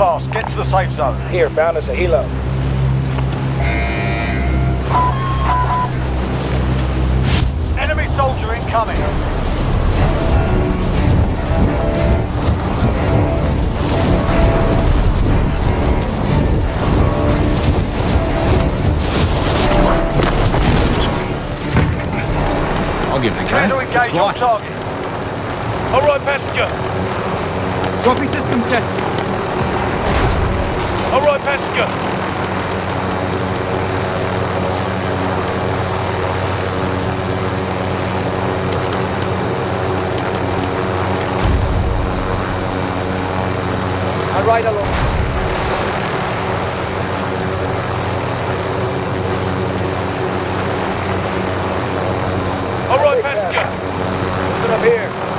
fast. Get to the safe zone. Here, found us a helo. Enemy soldier incoming. I'll give it a Clear to go. Let's fly. All right, passenger. Trophy system set. All right, passenger. Right, along. All right, passenger. Listen up here.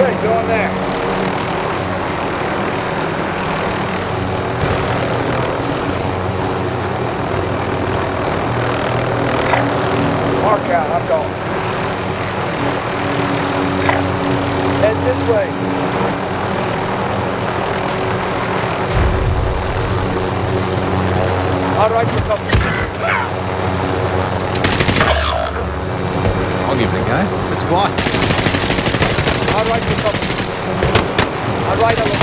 Okay, go on there. Mark out, I'm going. Head this way. All right, you come. I'll give it a go. Let's fly. All right, you come. All right, along.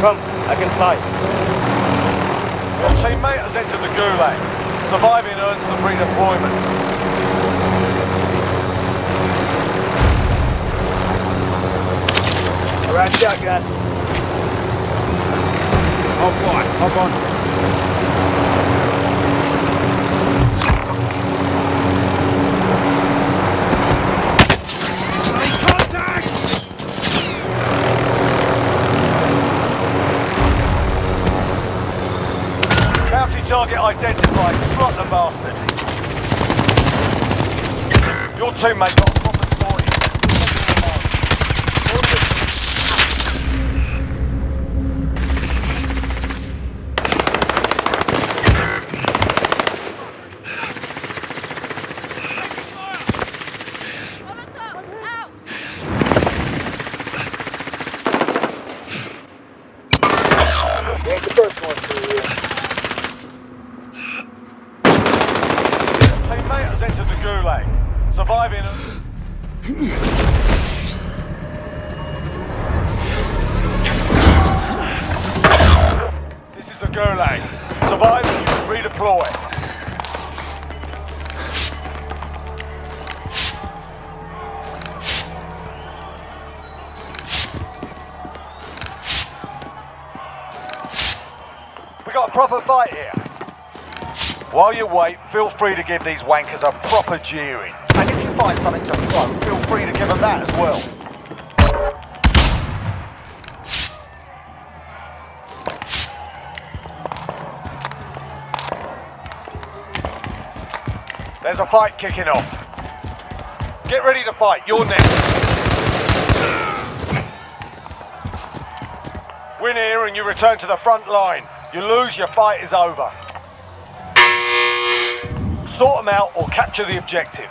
Come, I can fly. Your teammate has entered the gulag. Surviving earns them redeployment. All right, shotgun. I'll fly. Hop on. Target identified. Slot the bastard. Your teammate got a proper sorting. Ain't the first one for you. Teammate has Surviving. This is the gulag. Survive and you can redeploy. We got a proper fight here. While you wait, feel free to give these wankers a proper jeering. And if you find something to throw, feel free to give them that as well. There's a fight kicking off. Get ready to fight, you're next. Win here and you return to the front line. You lose, your fight is over. Sort them out or capture the objective.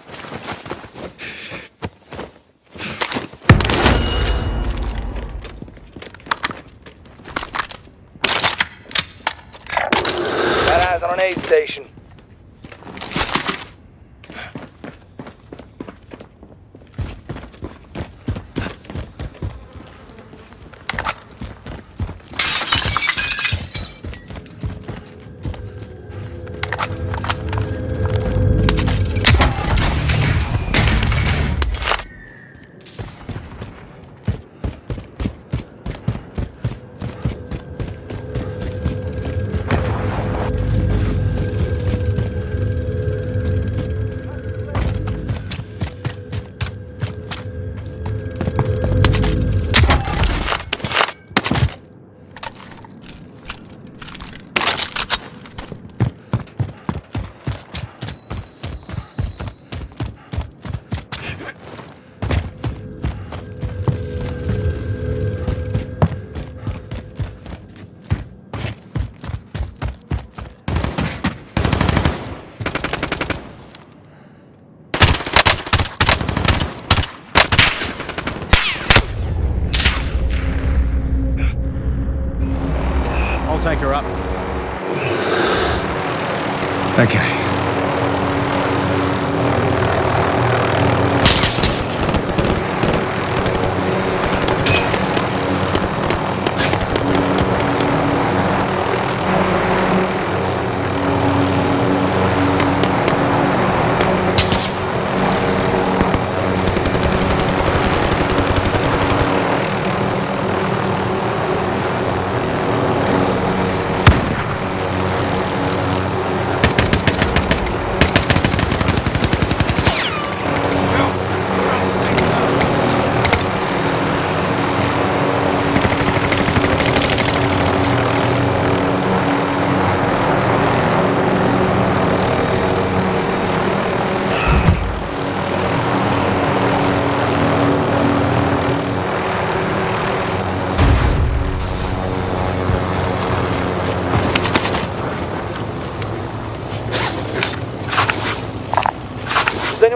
station.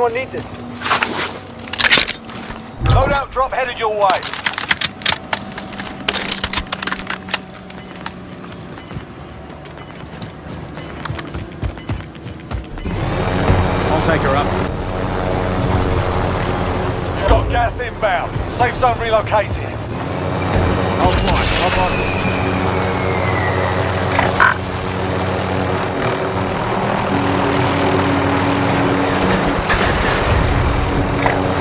Anyone need this? Loadout drop headed your way. I'll take her up. You've got gas inbound. Safe zone relocated. I'll fly. Hop on.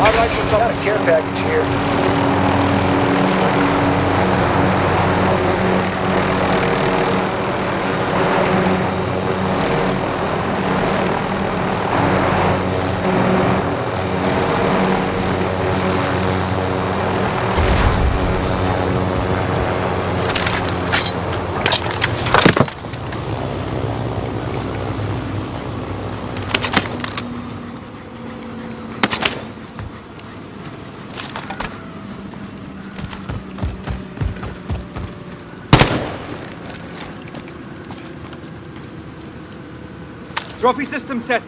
I'd like to a care package here. Trophy system set.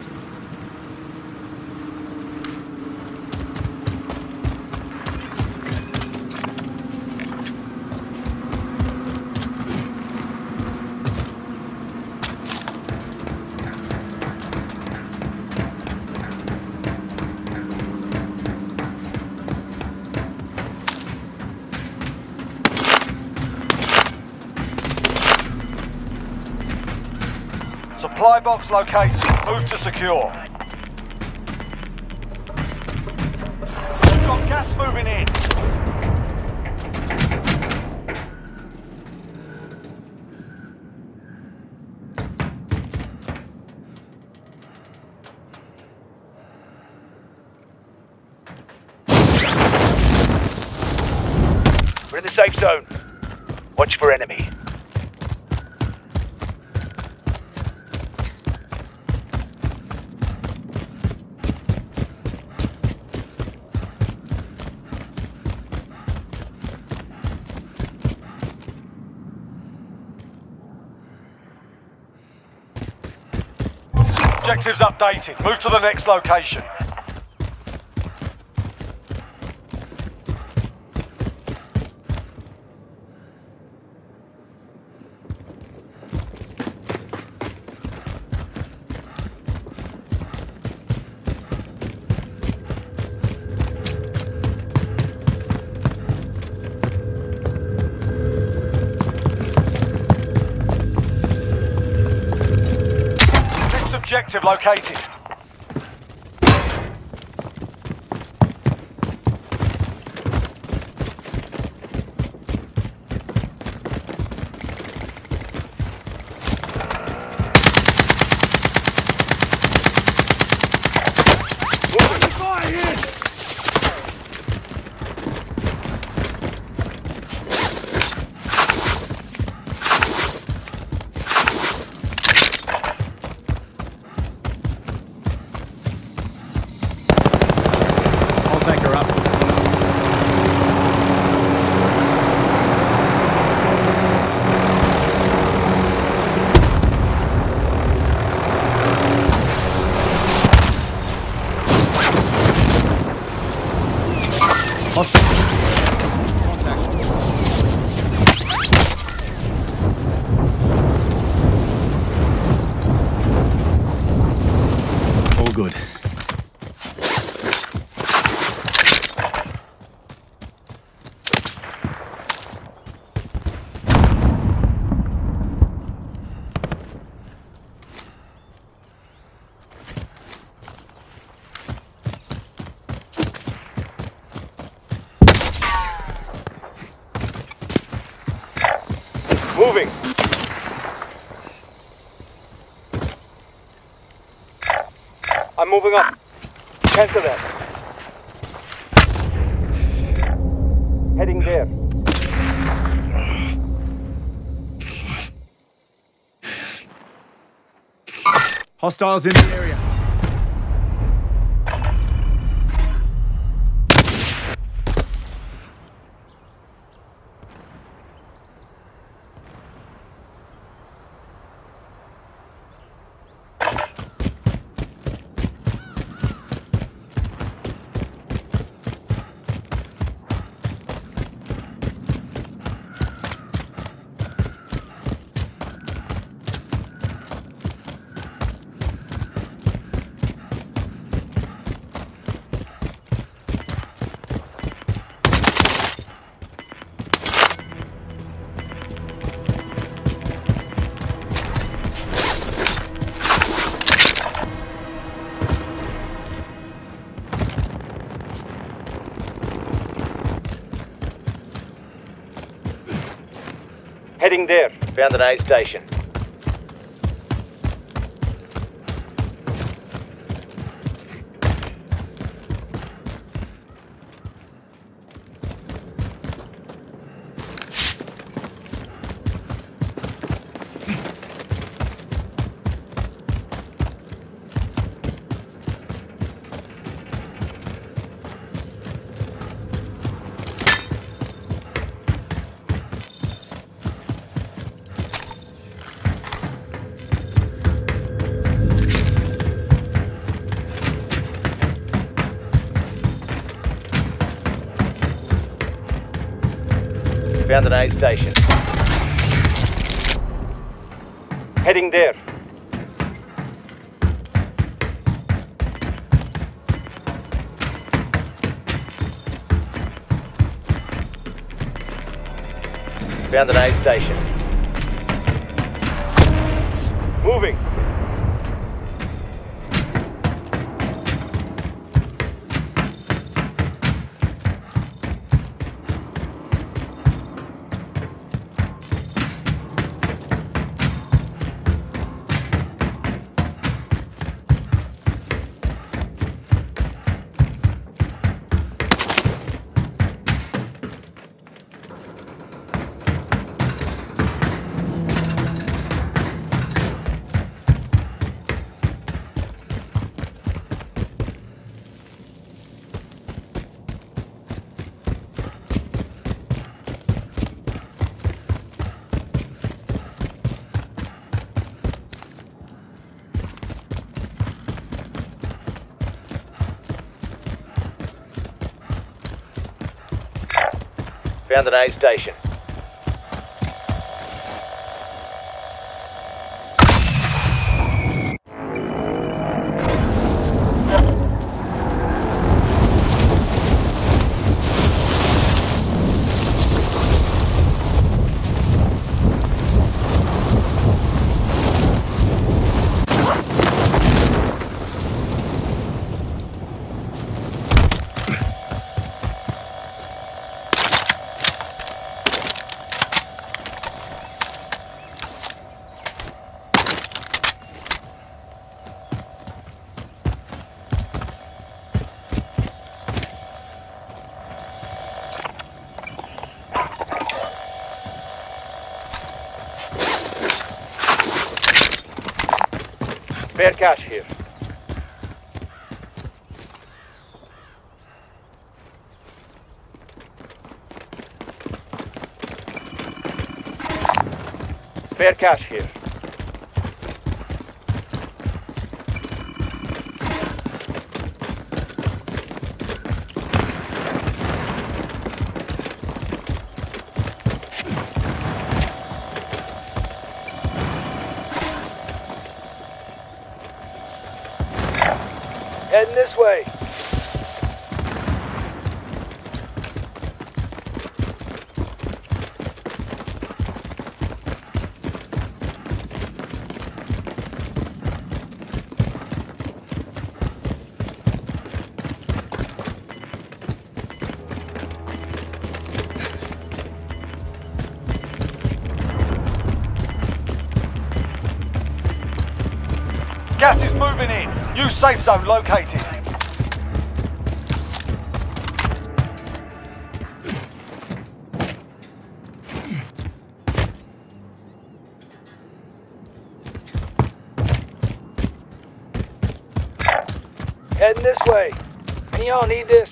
Box located. Move to secure. We've got gas moving in. We're in the safe zone. Watch for enemy. Objectives updated. Move to the next location. Objective located. I'll take her up. Hostile. Contact. All good. Moving. I'm moving up. Cancel that. Heading there. Hostiles in the area. Heading there. Found an aid station. Found an aid station. Heading there. Found an aid station. Found an aid station. Spare cash here. Spare cash here. Gas is moving in. New safe zone located. Heading this way. Y'all need this?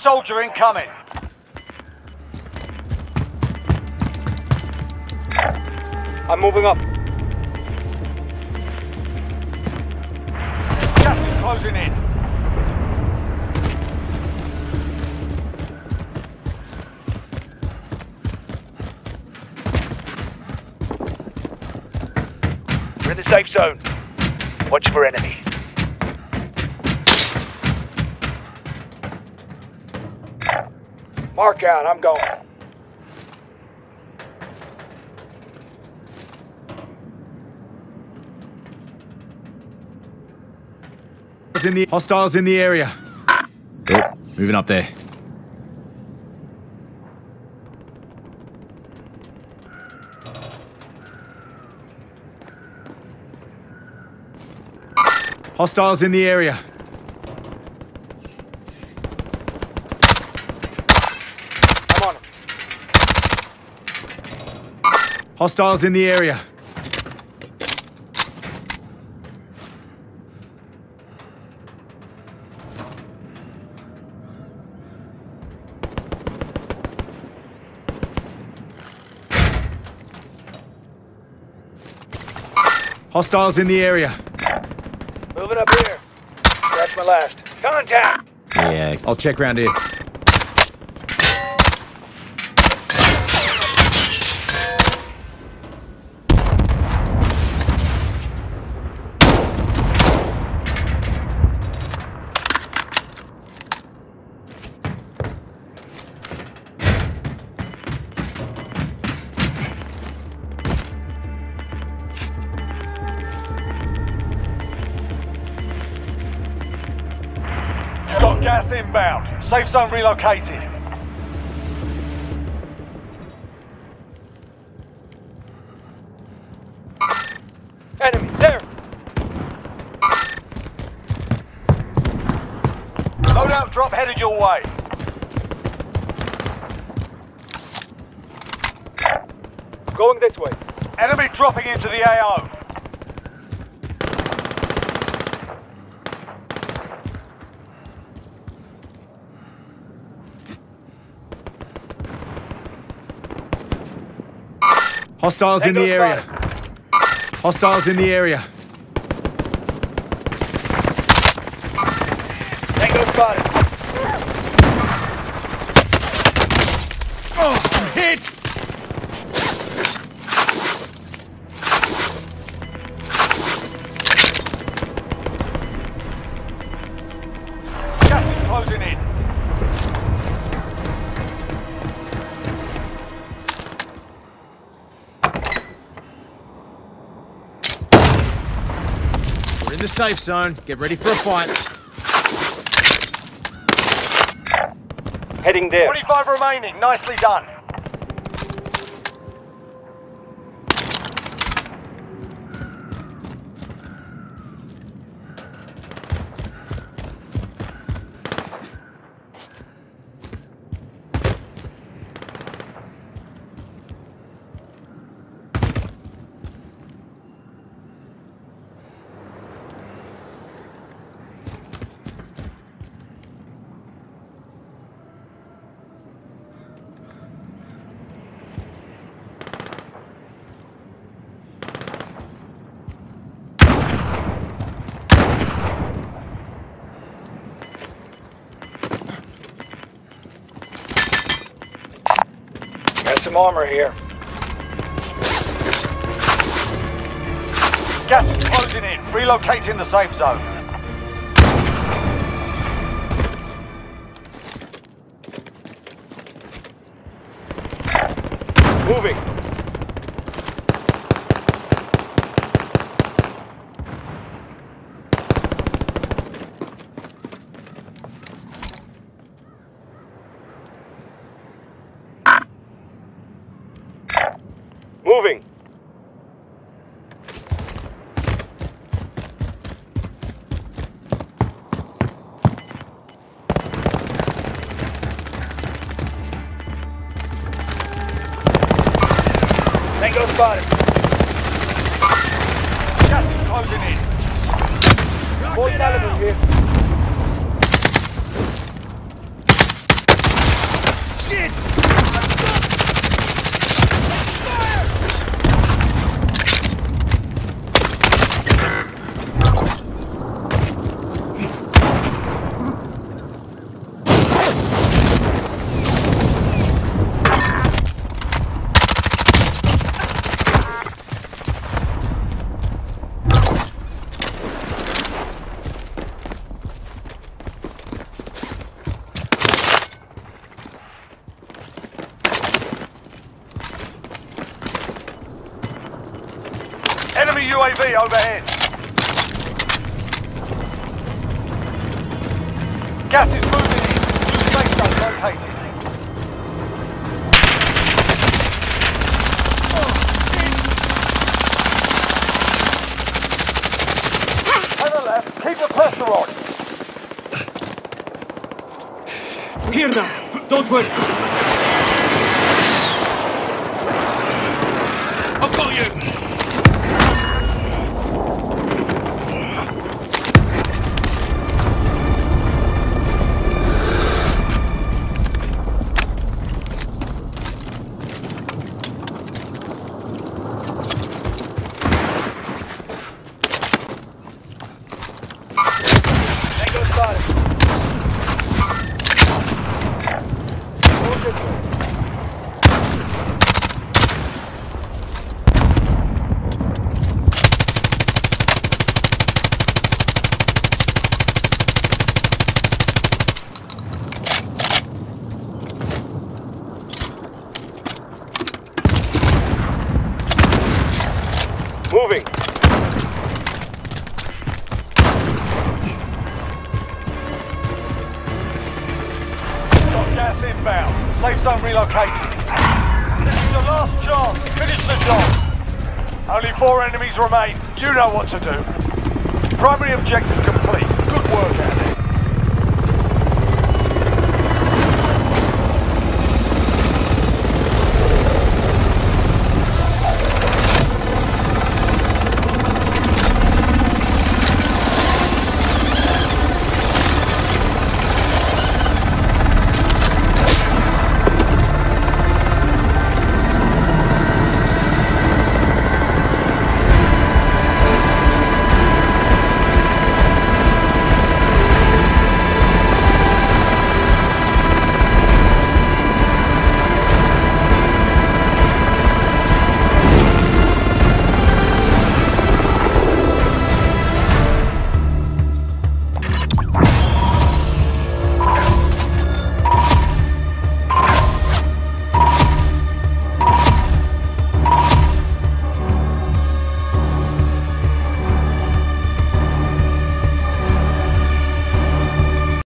Soldier incoming. I'm moving up. Gas is closing in. We're in the safe zone. Watch for enemy. Mark out, I'm going. Hostiles in the, hostiles in the area. Oh, moving up there. Hostiles in the area. Hostiles in the area. Hostiles in the area. Moving up here. That's my last. Contact! Yeah, I'll check round here. Safe zone relocated. Enemy, there! Loadout drop headed your way. Going this way. Enemy dropping into the AO. Hostiles in the area. Hostiles in the area. Tango spotted. Safe zone. Get ready for a fight. Heading there. 25 remaining. Nicely done. Got some armor here. Gas is closing in. Relocating the safe zone. Gas is moving in. New safe zone located. To the left, keep the pressure on. Here now. Don't worry.